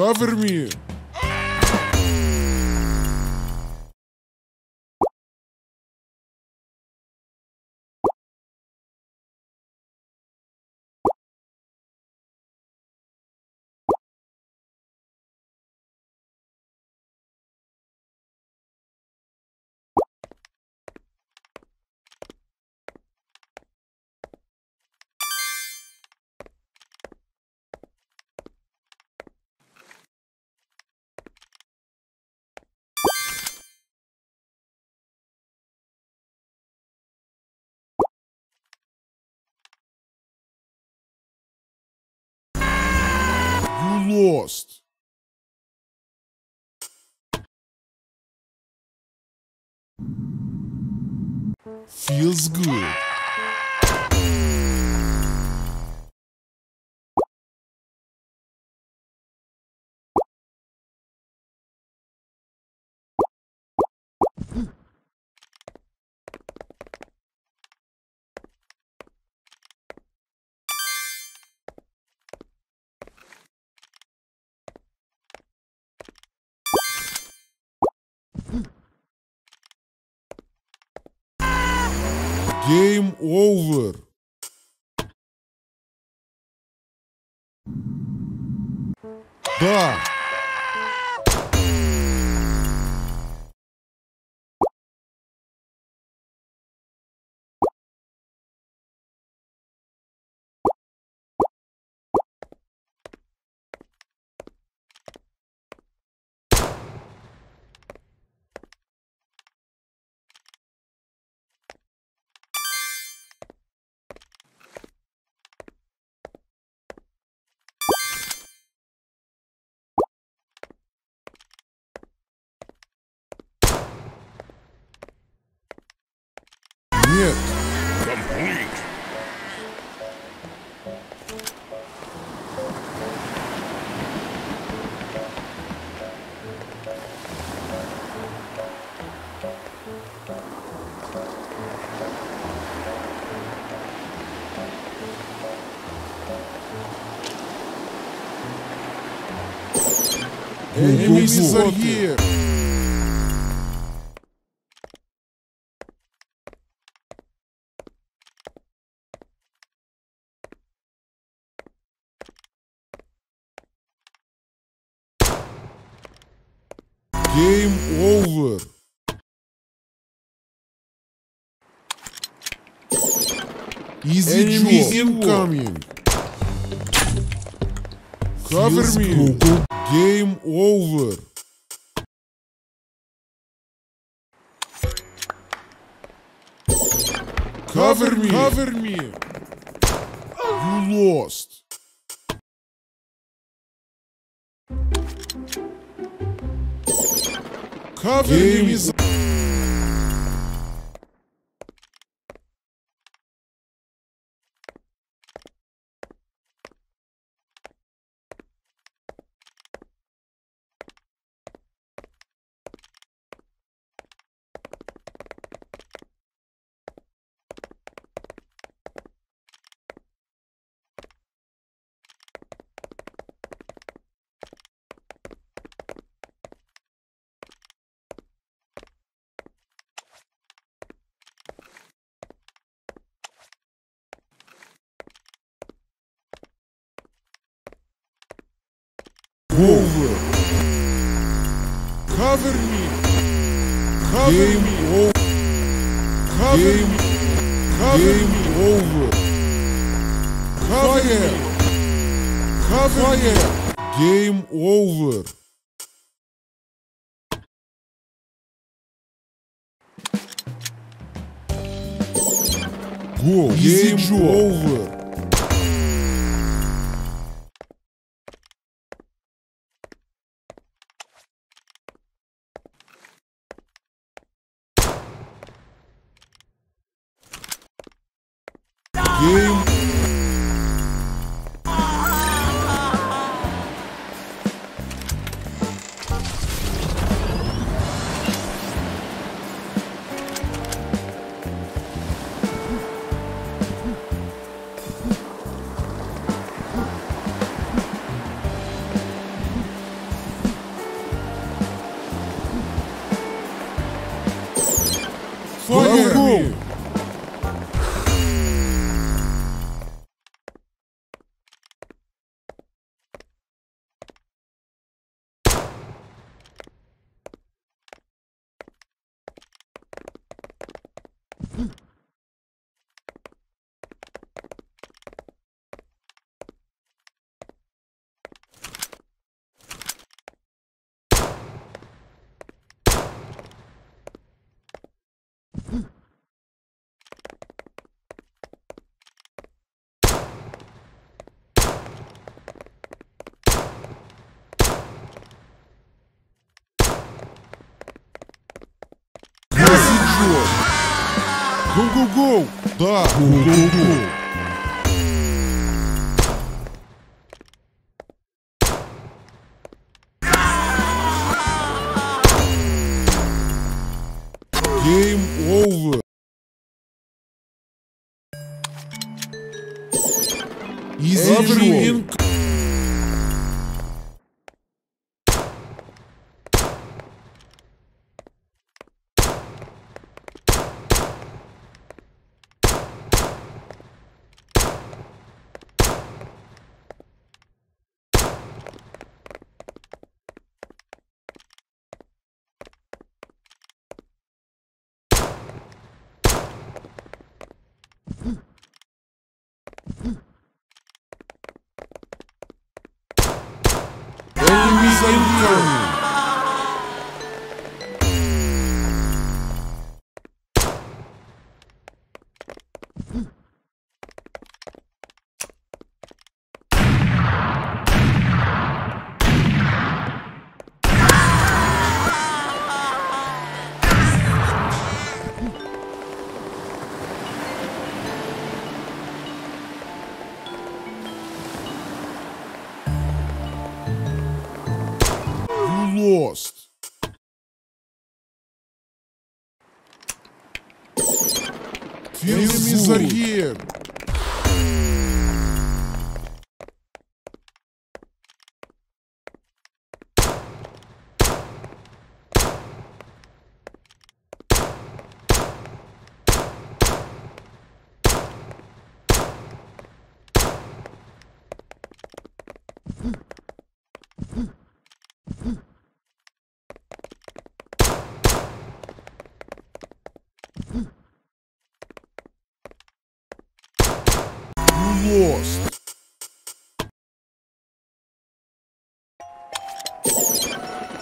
Cover me. Lost. Feels good. Да. Unit complete. Enemies are here. Game over. Easy Enemies job. incoming. Cover Feels me. Game over. Cover me. Cover me. You lost. Cover Game over. Cover me. Cover Game me. over. Cover Game. me. Cover Game me. over. Cover Fire. me. Cover Fire. Game over. Go. Game job. over. Game. Гоу-гоу-гоу. Да, гоу-гоу-гоу. Game over. Easy Incoming. You тост. Фермизоген.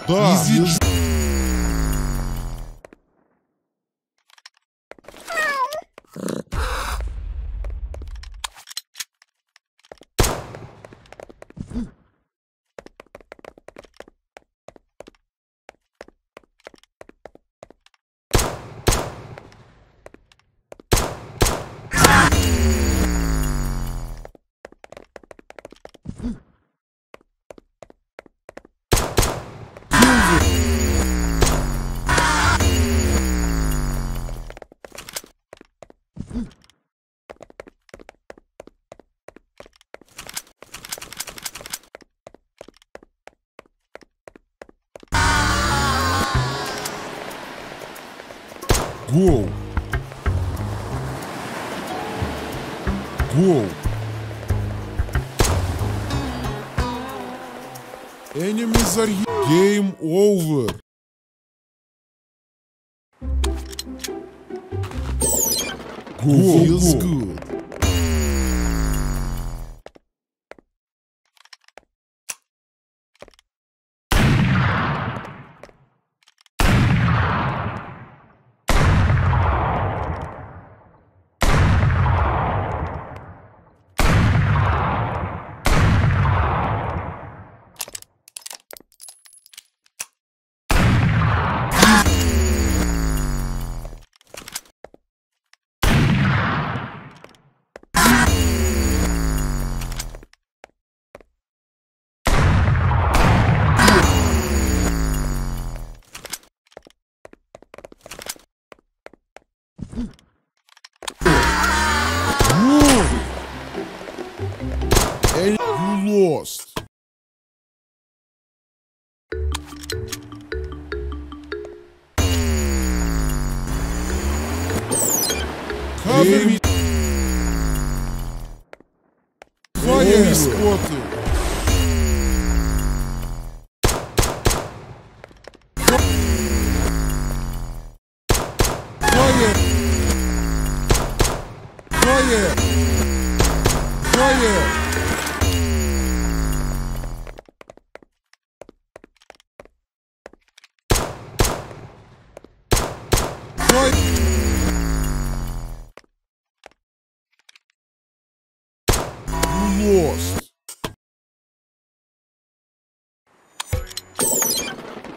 Dó. Easy Гоу! Гоу! Enemies are here. Game over. Go, go, go.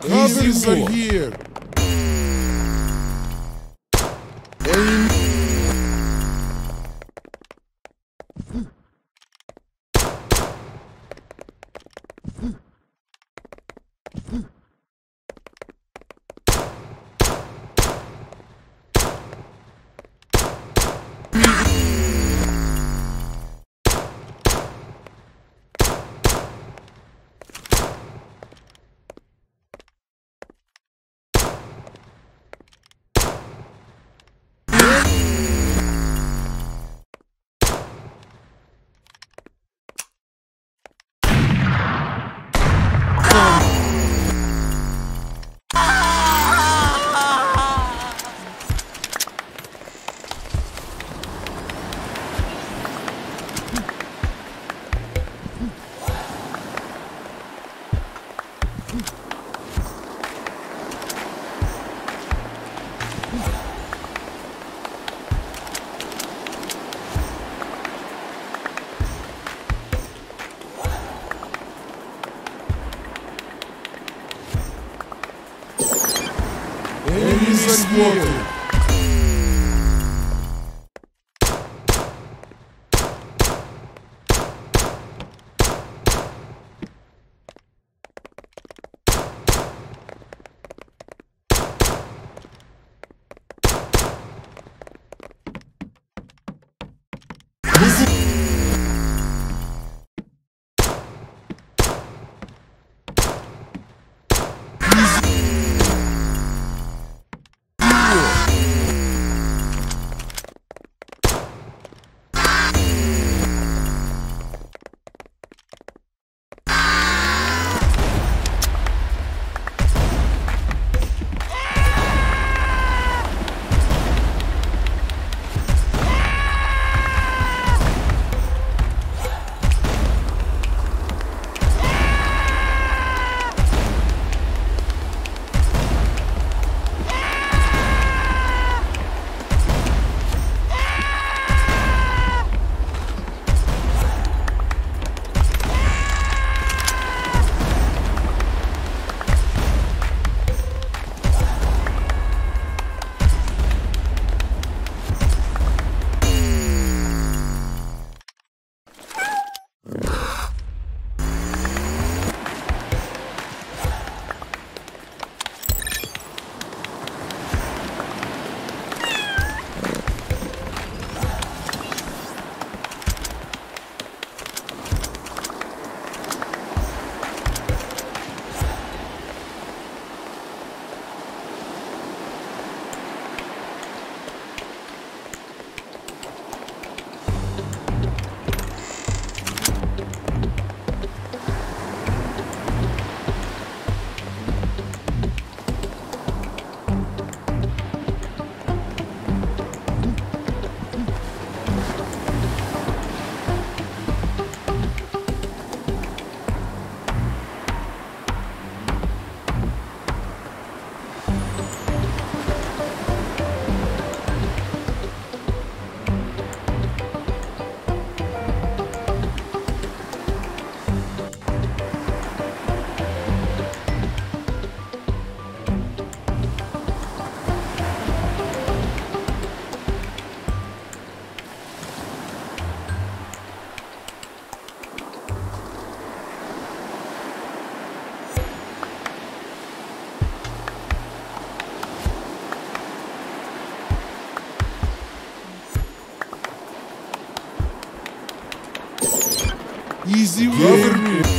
Covers are here. Элиза Гейл. Easy work.